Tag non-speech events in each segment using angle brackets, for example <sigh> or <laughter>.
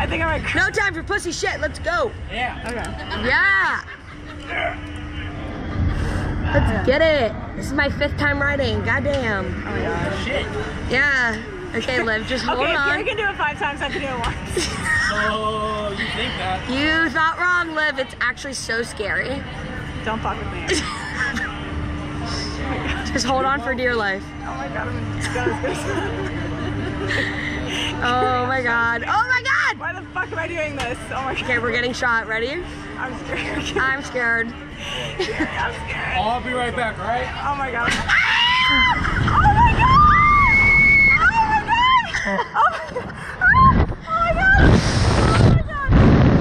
I think I might. No time for pussy shit. Let's go. Yeah. Okay. Yeah. Let's get it. This is my fifth time riding. Goddamn. Oh my gosh. Shit. Yeah. Okay, <laughs> Liv, just hold Okay, if Kerry can do it five times, I can do it once. <laughs> Oh, you think that? You thought wrong, Liv. It's actually so scary. Don't fuck with me. <laughs> Just hold on for dear life. Oh my god, I'm gonna Oh my god. Oh my god. Why the fuck am I doing this? Oh my god. Okay, we're getting shot. Ready? I'm scared. I'm scared. <laughs> I'm scared. I'll be right back, alright? Oh my god. <laughs> Oh my god! Oh my god! Oh my god! Oh my god! Oh my god!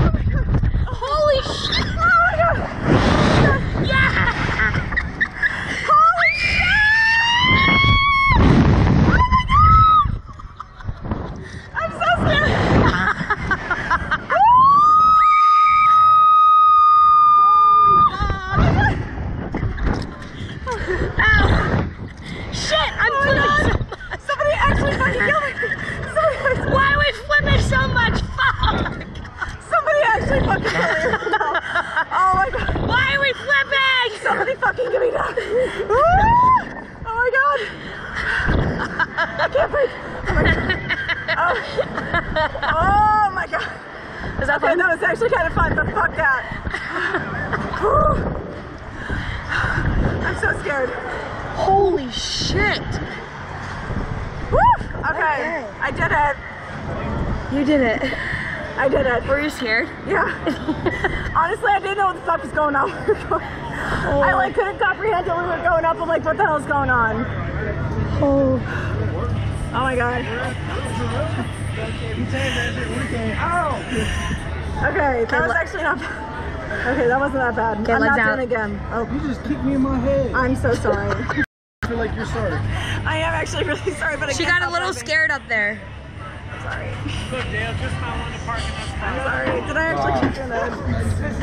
Oh my god! Holy shit. Oh my god! Yeah. Holy shit! Oh my god! I'm so scared. Shit, I'm Oh flipping so much. Somebody actually fucking killed me. Somebody, <laughs> Why are we flipping so much? Fuck. somebody actually fucking killed me. <laughs> Oh my god. Why are we flipping? Somebody fucking get me. Woo! <laughs> Oh my god. I can't breathe. Oh my god. Oh, oh my god. Is that Okay, fun? that was actually kind of fun, but fuck that. I'm so scared. Holy shit. Woo! Okay, I did it. You did it. I did it. Were you scared? Yeah. <laughs> Honestly, I didn't know what the fuck was going on. <laughs> I like couldn't comprehend till we were going up. I'm like, what the hell's going on? Oh. Oh my god. <laughs> Oh. Okay, that was actually not. bad. Okay, that wasn't that bad. Okay, I'm not out. doing it again. Oh, You just kicked me in my head. I'm so sorry. I feel like you're sorry. I am actually really <laughs> sorry, but I She got a little laughing. scared up there. I'm Sorry. Look, Dale, just found one to park in that spot. I'm sorry. Did I actually uh, kick you in the head?